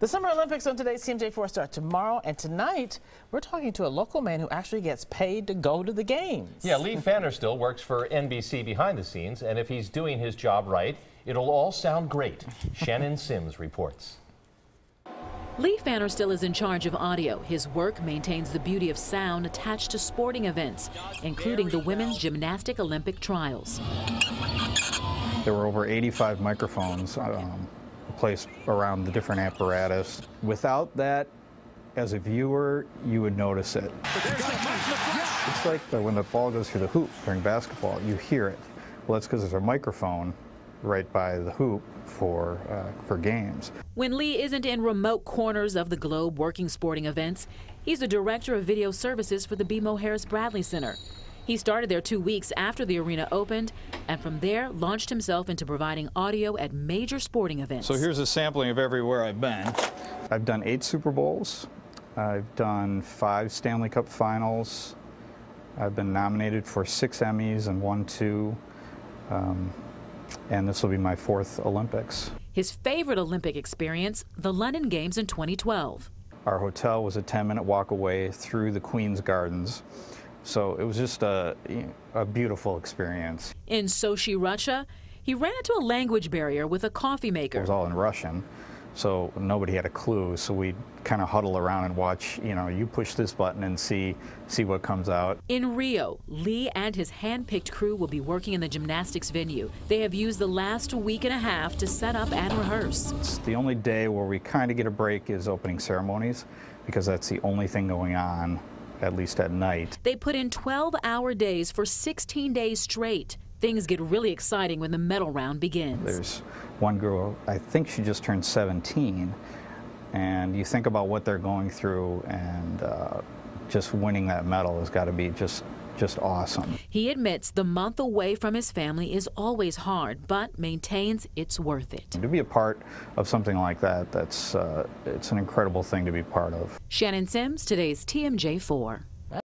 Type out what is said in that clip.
The Summer Olympics on today's TMJ4 start tomorrow, and tonight we're talking to a local man who actually gets paid to go to the games. Yeah, Lee Pfannerstiel works for NBC behind the scenes, and if he's doing his job right, it'll all sound great. Shannon Sims reports. Lee Pfannerstiel is in charge of audio. His work maintains the beauty of sound attached to sporting events, including the Women's Gymnastic Olympic Trials. There were over 85 microphones um, placed around the different apparatus. Without that, as a viewer, you would notice it. It's like when the ball goes through the hoop during basketball, you hear it. Well, that's because there's a microphone right by the hoop for, uh, for games. When Lee isn't in remote corners of the globe working sporting events, he's the director of video services for the BMO Harris Bradley Center. He started there two weeks after the arena opened, and from there launched himself into providing audio at major sporting events. So here's a sampling of everywhere I've been. I've done eight Super Bowls. I've done five Stanley Cup finals. I've been nominated for six Emmys and won two. Um, and this will be my fourth Olympics. His favorite Olympic experience, the London Games in 2012. Our hotel was a 10 minute walk away through the Queen's Gardens. So it was just a, a beautiful experience. In Sochi, Russia, he ran into a language barrier with a coffee maker. It was all in Russian, so nobody had a clue. So we'd kind of huddle around and watch, you know, you push this button and see see what comes out. In Rio, Lee and his hand-picked crew will be working in the gymnastics venue. They have used the last week and a half to set up and rehearse. It's the only day where we kind of get a break is opening ceremonies because that's the only thing going on at least at night. They put in 12 hour days for 16 days straight. Things get really exciting when the medal round begins. There's one girl, I think she just turned 17, and you think about what they're going through, and uh, just winning that medal has got to be just just awesome. He admits the month away from his family is always hard, but maintains it's worth it. To be a part of something like that, that's uh, it's an incredible thing to be part of. Shannon Sims, today's TMJ4.